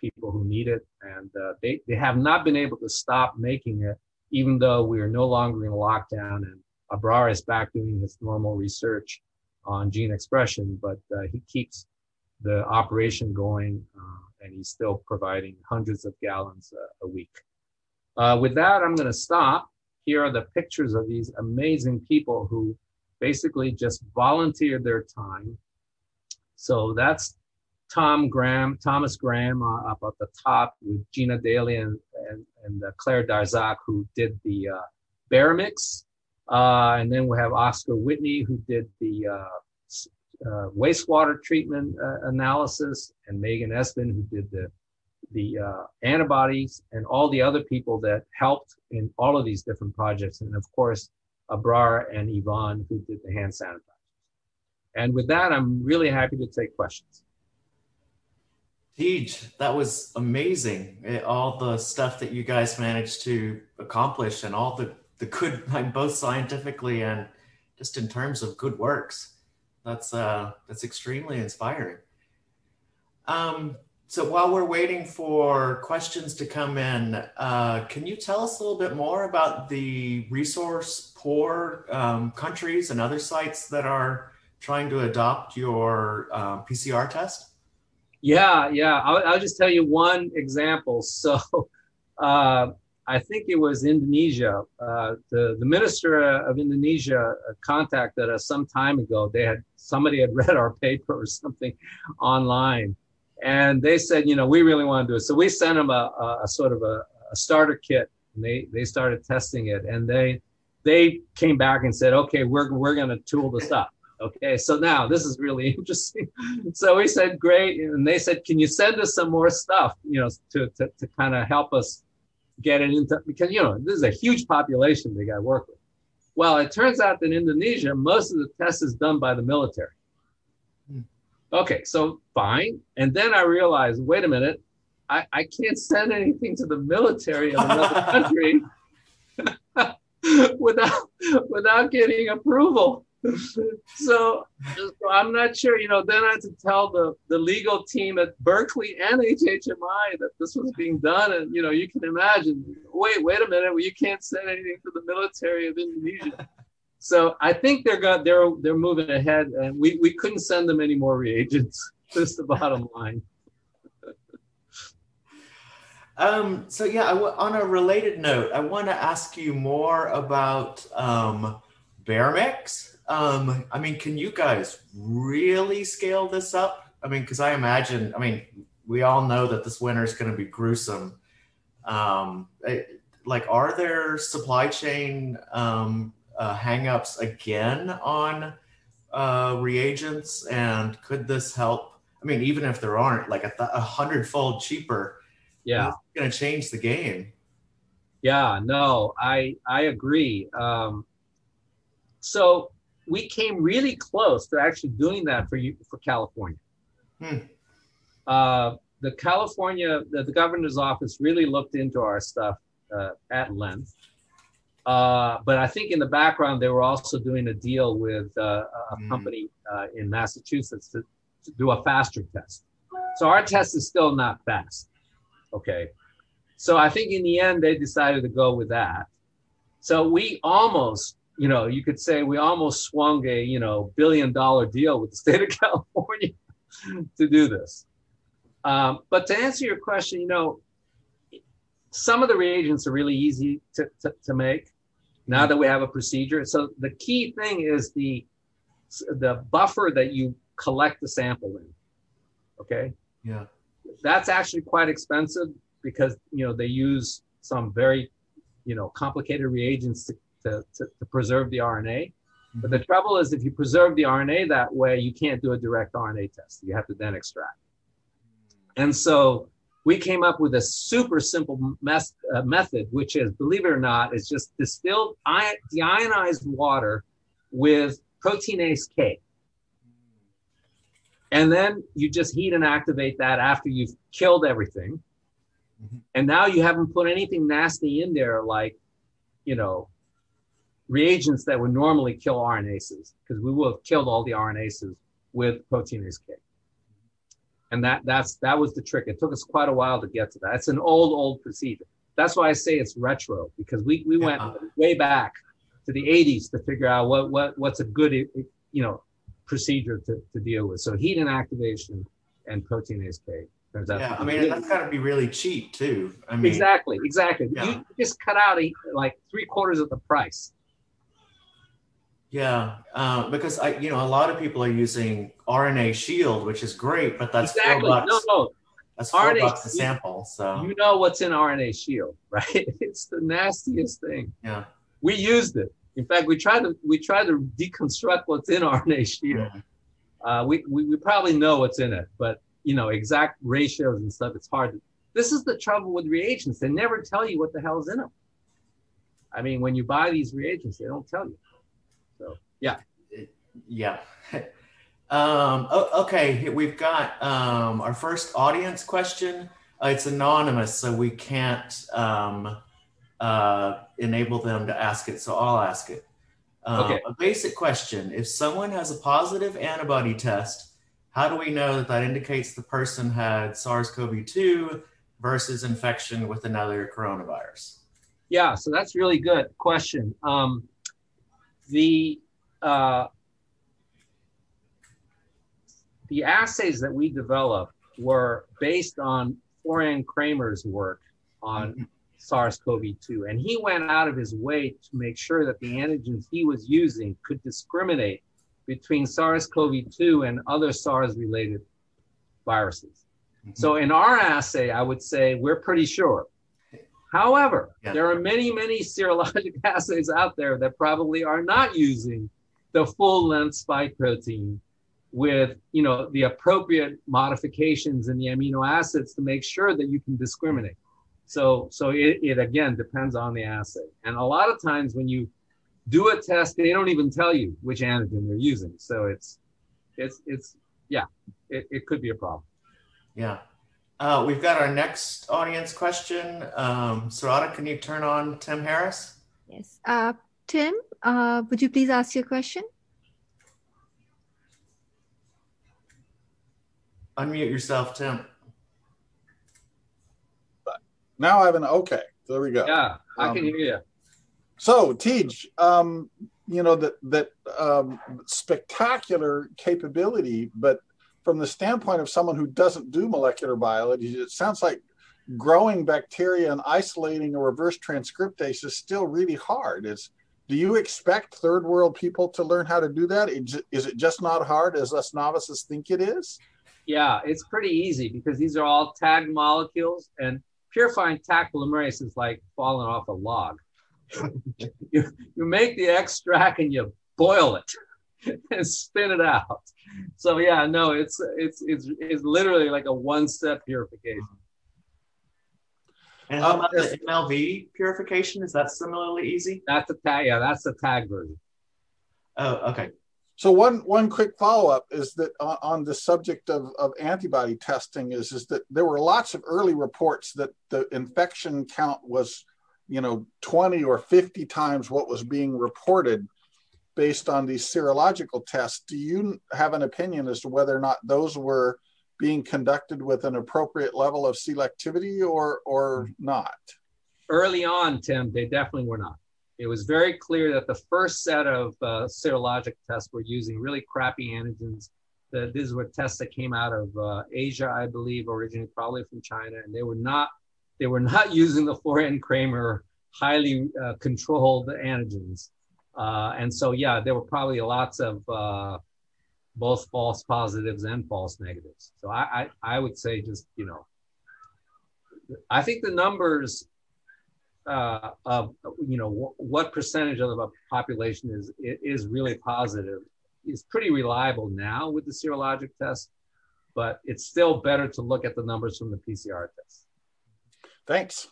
people who need it, and they they have not been able to stop making it, even though we are no longer in lockdown. And Abrar is back doing his normal research on gene expression, but he keeps the operation going, uh, and he's still providing hundreds of gallons a, a week. Uh, with that, I'm going to stop. Here are the pictures of these amazing people who basically just volunteered their time. So that's Tom Graham, Thomas Graham uh, up at the top with Gina Daly and, and, and uh, Claire Darzac who did the uh, bear mix. Uh, and then we have Oscar Whitney who did the uh, uh, wastewater treatment analysis, and Megan Espen, who did the the antibodies, and all the other people that helped in all of these different projects, and of course, Abrar and Yvonne, who did the hand sanitizers. And with that, I'm really happy to take questions. Tej, that was amazing. It, all the stuff that you guys managed to accomplish, and all the the good, [LAUGHS] like both scientifically and just in terms of good works that's uh, that's extremely inspiring. Um, so while we're waiting for questions to come in, uh, can you tell us a little bit more about the resource poor um, countries and other sites that are trying to adopt your uh, PCR test? Yeah, yeah. I'll, I'll, just tell you one example. [LAUGHS] So uh, I think it was Indonesia. Uh, the the minister of Indonesia contacted us some time ago. They had somebody had [LAUGHS] read our paper or something online, and they said, you know, we really want to do it. So we sent them a, a, a sort of a, a, starter kit, and they they started testing it, and they they came back and said, okay, we're we're going to tool this up. Okay, so now this is really [LAUGHS] interesting. so we said, great, and they said, can you send us some more stuff, you know, to to, to kind of help us get it into because you know this is a huge population they got to work with. Well, it turns out that in Indonesia, most of the test is done by the military. Hmm. Okay, so fine. And then I realized, wait a minute, I, I can't send anything to the military of another [LAUGHS] country [LAUGHS] without without getting approval. [LAUGHS] so, so, I'm not sure, you know, then I had to tell the, the legal team at Berkeley and HHMI that this was being done. And, you know, you can imagine, wait, wait a minute, well, you can't send anything to the military of Indonesia. [LAUGHS] so I think they're got, they're, they're moving ahead and we, we couldn't send them any more reagents. [LAUGHS] That's the bottom line. um, so yeah, on a related note, I want to ask you more about um, bear mix um, I mean, can you guys really scale this up? I mean, because I imagine, I mean, we all know that this winter is going to be gruesome. Um, it, like, are there supply chain um, uh, hangups again on uh, reagents? And could this help? I mean, even if there aren't, like a, th- a hundredfold cheaper, yeah, it's going to change the game. Yeah, no, I I agree. Um, so we came really close to actually doing that for you for California. Hmm. Uh, the California, the, the, governor's office really looked into our stuff uh, at length. Uh, but I think in the background, they were also doing a deal with uh, a mm. company uh, in Massachusetts to, to do a faster test. So our test is still not fast. Okay. So I think in the end, they decided to go with that. So we almost you know, you could say we almost swung a, you know, billion dollar deal with the state of [LAUGHS] California to do this. Um, but to answer your question, you know, some of the reagents are really easy to, to, to make now that we have a procedure. So the key thing is the, the buffer that you collect the sample in. Okay. Yeah. that's actually quite expensive because you know they use some very you know complicated reagents to, to, to, to preserve the RNA. But the trouble is, if you preserve the RNA that way, you can't do a direct RNA test. You have to then extract. And so we came up with a super simple mes- uh, method, which is, believe it or not, is just distilled ion- deionized water with proteinase K. And then you just heat and activate that after you've killed everything. Mhm. And now you haven't put anything nasty in there like, you know, reagents that would normally kill RNases, because we will have killed all the RNases with proteinase K. And that that's that was the trick. It took us quite a while to get to that. It's an old, old procedure. That's why I say it's retro, because we, we went way back to the 80s to figure out what what what's a good you know procedure to, to deal with. So heat and activation and proteinase K. turns out Yeah, I mean that's got to be really cheap too. I mean, exactly, exactly. Yeah. You just cut out a, like three quarters of the price. Yeah, uh, because I, you know, a lot of people are using RNA Shield, which is great, but that's exactly. four bucks. No, no. That's four RNA bucks a sample. So You know what's in RNA Shield, [LAUGHS] right? It's the nastiest thing. yeah, We used it. In fact, we tried to we tried to deconstruct what's in [LAUGHS] RNA Shield. Uh, we, we we probably know what's in it, but you know exact ratios and stuff. It's hard. To, this is the trouble with reagents. They never tell you what the hell's in them. I mean, when you buy these reagents, they don't tell you. Yeah, yeah. [LAUGHS] um, okay, we've got um, our first audience question. Uh, it's anonymous, so we can't um, uh, enable them to ask it. So I'll ask it. Um, Okay. A basic question: If someone has a positive antibody test, how do we know that that indicates the person had SARS-CoV-2 versus infection with another coronavirus? yeah. So that's really good question. Um, the uh, the assays that we developed were based on Florian Kramer's work on SARS-CoV-2, and he went out of his way to make sure that the antigens he was using could discriminate between SARS-CoV-2 and other SARS-related viruses. So in our assay, I would say we're pretty sure. However, Yeah. there are many, many serologic [LAUGHS] assays out there that probably are not using the full length spike protein with you know the appropriate modifications in the amino acids to make sure that you can discriminate. So so it, it again depends on the assay. And a lot of times when you do a test, they don't even tell you which antigen they're using. So it's it's it's yeah, it, it could be a problem. Yeah. Uh, we've got our next audience question. Um, Sarada, can you turn on Tim Harris? Yes. Uh, Tim, uh, would you please ask your question? Unmute yourself, Tim. Now I have an okay. There we go. Yeah, I Um, can hear you. So, Tej, um, you know that that um, spectacular capability, but from the standpoint of someone who doesn't do molecular biology, it sounds like growing bacteria and isolating a reverse transcriptase is still really hard. Is do you expect third world people to learn how to do that? Is it just not hard as us novices think it is? Yeah, it's pretty easy because these are all tagged molecules, and purifying Taq polymerase is like falling off a log. [LAUGHS] you, you make the extract and you boil it [LAUGHS] and spin it out. So yeah, no, it's it's it's it's literally like a one-step purification. And how Um, about yes. the MLV purification? Is that similarly easy? That's a tag. Yeah, that's the tag version. Oh, okay. So one one quick follow up is that on, on the subject of, of antibody testing is is that there were lots of early reports that the infection count was, you know, twenty or fifty times what was being reported, based on these serological tests. Do you have an opinion as to whether or not those were being conducted with an appropriate level of selectivity or or not? Early on, Tim, they definitely were not. It was very clear that the first set of uh, serologic tests were using really crappy antigens. The, these were tests that came out of uh, Asia, I believe, originally probably from China, and they were not they were not [LAUGHS] using the Florian Kramer highly uh, controlled antigens. Uh, and so, yeah, there were probably lots of uh, both false positives and false negatives. So I, I, I would say just, you know, I think the numbers uh, of, you know, w- what percentage of the population is, is really positive is pretty reliable now with the serologic test, but it's still better to look at the numbers from the PCR test. Thanks.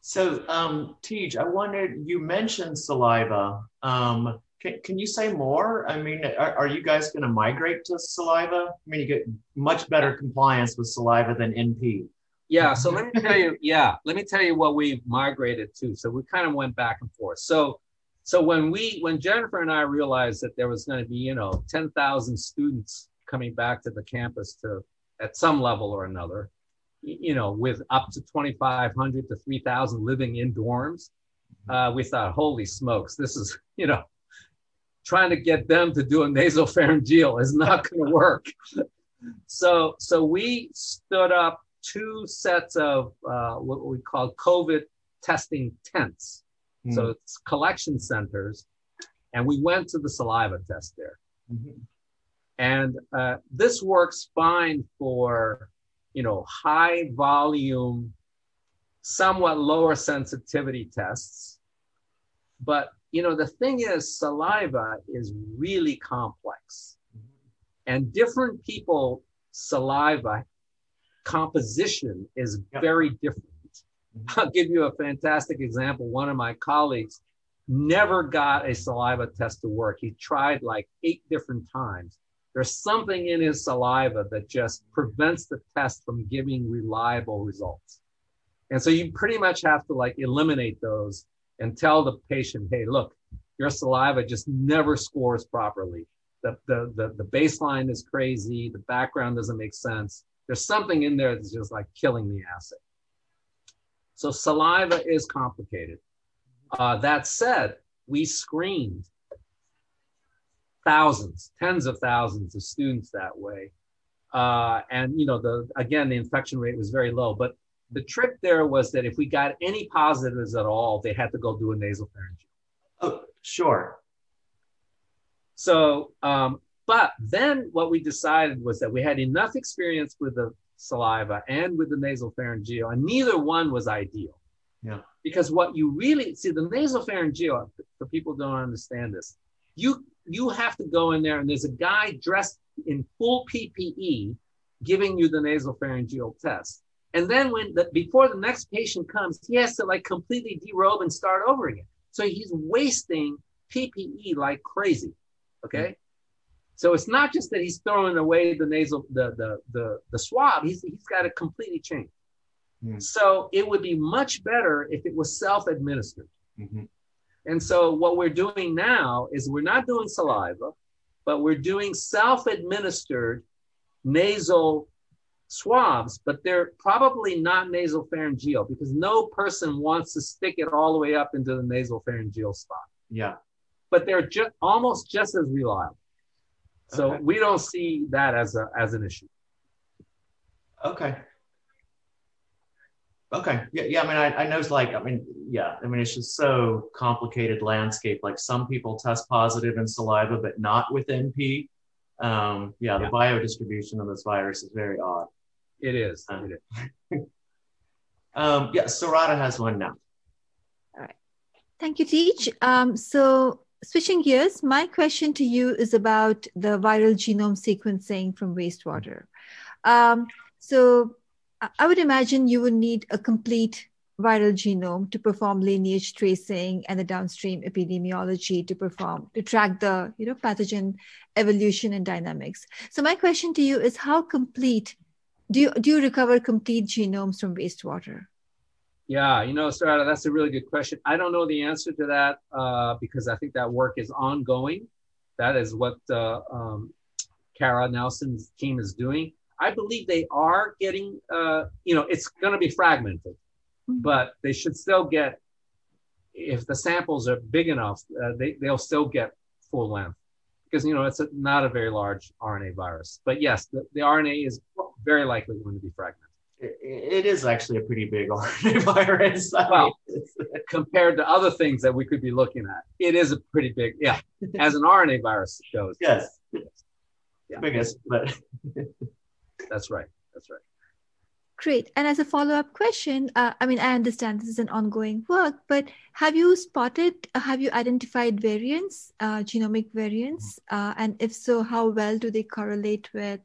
So, um, Tej, I wondered, you mentioned saliva. Um, can, can you say more? I mean, are, are you guys going to migrate to saliva? I mean, you get much better compliance with saliva than NP. Yeah. So let me tell you. [LAUGHS] Yeah, let me tell you what we migrated to. So we kind of went back and forth. So, so when we, when Jennifer and I realized that there was going to be, you know, ten thousand students coming back to the campus to, at some level or another, you know, with up to 2,500 to 3,000 living in dorms, uh, we thought, holy smokes, this is, [LAUGHS] you know, trying to get them to do a nasopharyngeal is not going to work. so, so we stood up two sets of uh, what we call COVID testing tents. Mm-hmm. So it's collection centers, and we went to the saliva test there. Mm-hmm. And uh, this works fine for you know, high volume, somewhat lower sensitivity tests. But, you know, the thing is, saliva is really complex. And different people, saliva composition is very different. Mm-hmm. I'll give you a fantastic example. One of my colleagues never got a saliva test to work. He tried like eight different times there's something in his saliva that just prevents the test from giving reliable results. And so you pretty much have to like eliminate those and tell the patient, hey, look, your saliva just never scores properly. The, the, the, the baseline is crazy. The background doesn't make sense. There's something in there that's just like killing the assay. So saliva is complicated. Uh, that said, we screened thousands, tens of thousands of students that way. Uh, and you know, the again, the infection rate was very low. But the trick there was that if we got any positives at all, they had to go do a nasal pharyngeal. Oh, sure. So, um, but then what we decided was that we had enough experience with the saliva and with the nasal pharyngeal, and neither one was ideal. Yeah. Because what you really see, the nasal pharyngeal, for people who don't understand this, you you have to go in there and there's a guy dressed in full PPE giving you the nasal pharyngeal test. And then when the, before the next patient comes, he has to like completely derobe and start over again. So he's wasting PPE like crazy. Okay. Mm-hmm. So it's not just that he's throwing away the nasal, the the the, the swab. He's he's got to completely change. Mm-hmm. So it would be much better if it was self-administered. Mm-hmm. And so what we're doing now is we're not doing saliva, but we're doing self-administered nasal swabs, but they're probably not nasal pharyngeal because no person wants to stick it all the way up into the nasal pharyngeal spot. Yeah. But they're just almost just as reliable. So okay. we don't see that as a as an issue. Okay. Okay. Yeah. Yeah. I mean, I, I know it's like, I mean, yeah. I mean, it's just so complicated landscape. Like some people test positive in saliva, but not with NP. Um, yeah, the yeah. biodistribution of this virus is very odd. It is. Um, it is. [LAUGHS] um, yeah. Sarada has one now. All right. Thank you, Teach. Um, so switching gears, my question to you is about the viral genome sequencing from wastewater. Um, so I would imagine you would need a complete viral genome to perform lineage tracing and the downstream epidemiology to perform to track the you know pathogen evolution and dynamics so my question to you is how complete do you do you recover complete genomes from wastewater? Yeah you know Sarah, that's a really good question. I don't know the answer to that uh, because i think that work is ongoing. That is what uh, um, kara nelson's team is doing. I believe they are getting, uh, you know, it's going to be fragmented, mm-hmm. but they should still get, if the samples are big enough, uh, they, they'll still get full length. Because, you know, it's a, not a very large RNA virus. But yes, the, the RNA is very likely going to be fragmented. It, it is actually a pretty big RNA [LAUGHS] virus. Well, compared to other things that we could be looking at. It is a pretty big, yeah, [LAUGHS] as an RNA virus goes. yes, Yeah. biggest, but [LAUGHS] That's right. That's right. Great. And as a follow up question, uh, I mean, I understand this is an ongoing work, but have you spotted, uh, have you identified variants, uh, genomic variants? Uh, and if so, how well do they correlate with,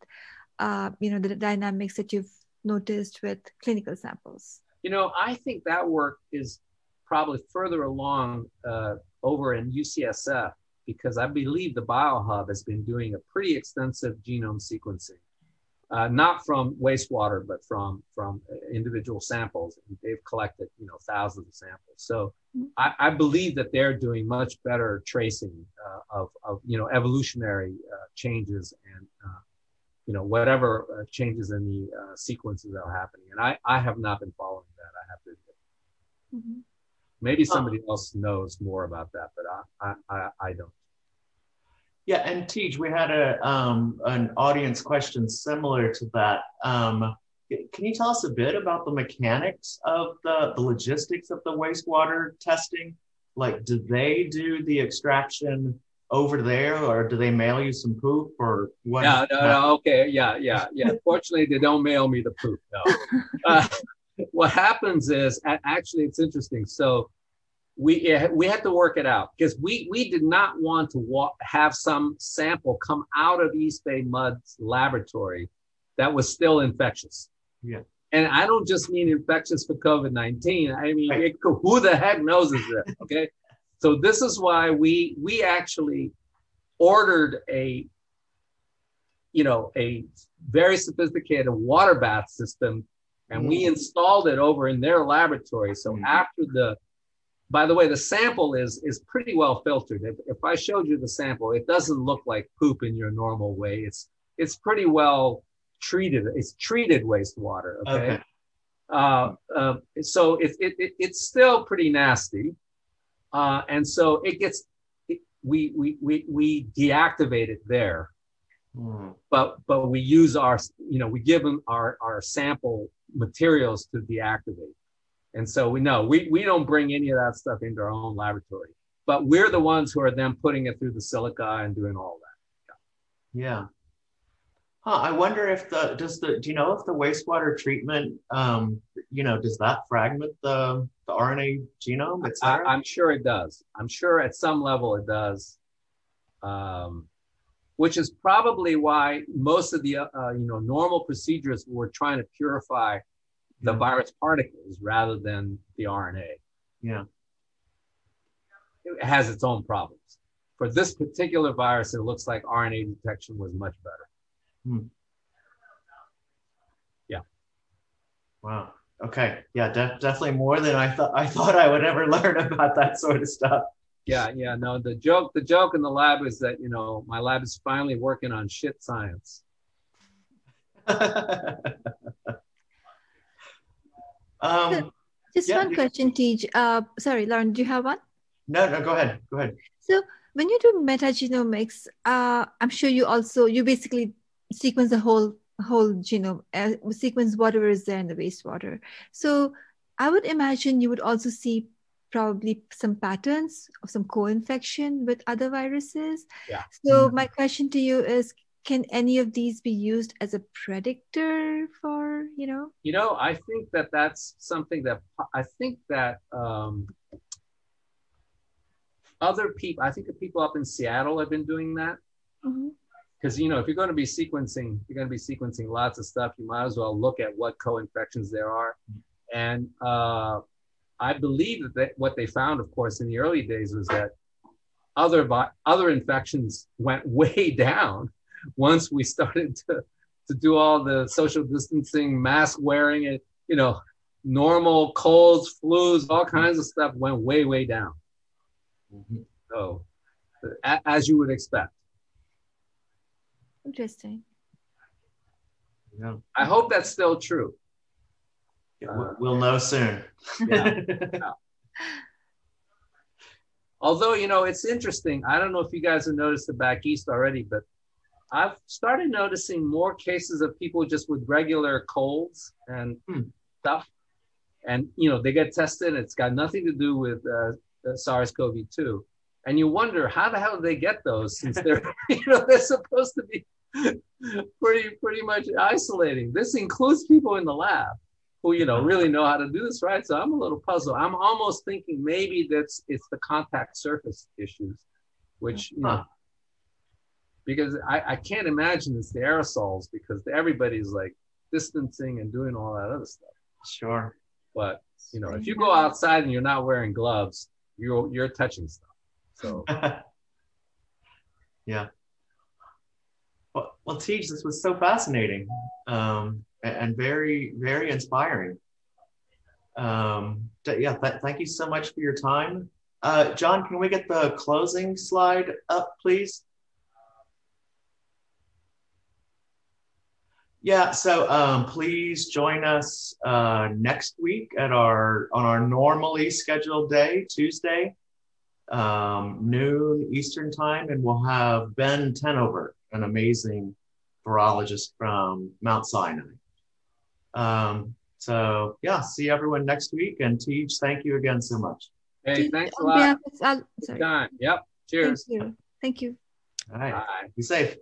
uh, you know, the dynamics that you've noticed with clinical samples? You know, I think that work is probably further along uh, over in UCSF because I believe the BioHub has been doing a pretty extensive genome sequencing, uh, not from wastewater, but from from individual samples. They've collected, you know, thousands of samples. So Mhm. I, I believe that they're doing much better tracing uh, of, of, you know, evolutionary uh, changes and, uh, you know, whatever uh, changes in the uh, sequences that are happening. And I, I have not been following that. I have to admit. Mhm. Maybe somebody else knows more about that, but I, I, I, I don't. yeah. And Tej, we had a um, an audience question similar to that. Um, can you tell us a bit about the mechanics of the the logistics of the wastewater testing? Like, do they do the extraction over there, or do they mail you some poop, or what? Yeah, no, no, okay, yeah, yeah, yeah. [LAUGHS] Fortunately, they don't mail me the poop. No. Uh, [LAUGHS] what happens is, actually, it's interesting. So we eh, we had to work it out because we we did not want to have some sample come out of East Bay Mud's laboratory that was still infectious. Yeah. And I don't just mean infectious for COVID nineteen. I mean, Right. it who the heck knows is it? Okay. So this is why we we actually ordered a you know a very sophisticated water bath system and we installed it over in their laboratory. So Mhm. after the by the way the sample is is pretty well filtered. If, if i showed you the sample it doesn't look like poop in your normal way. It's it's pretty well treated. It's treated wastewater okay, Okay. Uh, uh, so it, it, it, it's still pretty nasty uh, and so it gets it, we, we we we deactivate it there Hmm. but but we use our you know we give them our our sample materials to deactivate and so we know we we don't bring any of that stuff into our own laboratory but we're the ones who are then putting it through the silica and doing all that Yeah. Huh, I wonder if the does the do you know if the wastewater treatment um you know does that fragment the the RNA genome, I'm sure it does i'm sure at some level it does um, which is probably why most of the uh, uh, you know normal procedures were trying to purify the Yeah. virus particles rather than the rna yeah. it has its own problems. For this particular virus, it looks like RNA detection was much better. Yeah. Wow. Okay. Yeah, def- definitely more than I thought I thought I would ever [LAUGHS] learn about that sort of stuff. Yeah, yeah. No, the joke, the joke in the lab is that you know my lab is finally working on shit science. [LAUGHS] um Just Yeah, one you- question, Tej. Uh, sorry, Lauren, do you have one? no, no, go ahead. Go ahead. So when you do metagenomics, uh, I'm sure you also you basically sequence the whole whole genome, uh, sequence whatever is there in the wastewater. So I would imagine you would also see probably some patterns of some co-infection with other viruses. Yeah. So my question to you is, can any of these be used as a predictor for you know? You know, I think that that's something that I think that um, other people. I think the people up in Seattle have been doing that. Mhm. Because you know if you're going to be sequencing you're going to be sequencing lots of stuff you might as well look at what co-infections there are. And uh, i believe that they, what they found of course in the early days was that other other infections went [LAUGHS] way down once we started to to do all the social distancing mask wearing it you know normal colds flus all kinds of stuff went way way down. So a- as you would expect Interesting. Yeah. i hope that's still true We'll- we'll know soon. [LAUGHS] Yeah. Although, you know, it's interesting. I don't know if you guys have noticed it back east already, but I've started noticing more cases of people just with regular colds and Hmm. stuff, and you know they get tested. It's got nothing to do with uh, uh, SARS-CoV-2, and you wonder how the hell did they get those since they're [LAUGHS] you know they're supposed to be [LAUGHS] pretty pretty much isolating. This includes people in the lab who you know really know how to do this right. So I'm a little puzzled. I'm almost thinking maybe that's it's the contact surface issues, which you know Huh. because I, I can't imagine it's the aerosols because everybody's like distancing and doing all that other stuff. Sure. But you know, if you go outside and you're not wearing gloves, you're you're touching stuff. So [LAUGHS] yeah. Well, Teach, this was so fascinating um, and very, very inspiring. Um, yeah, th- thank you so much for your time. Uh, John, can we get the closing slide up, please? Yeah, so um, please join us uh, next week at our on our normally scheduled day, Tuesday, um, noon Eastern time, and we'll have Ben tenOever, an amazing virologist from Mount Sinai. Um, so yeah, see everyone next week, and Teach, thank you again so much. hey, thanks a lot. behalf of- I'll- sorry. Time. Yep. Thank Cheers. you. Thank you. All right, Bye. be safe.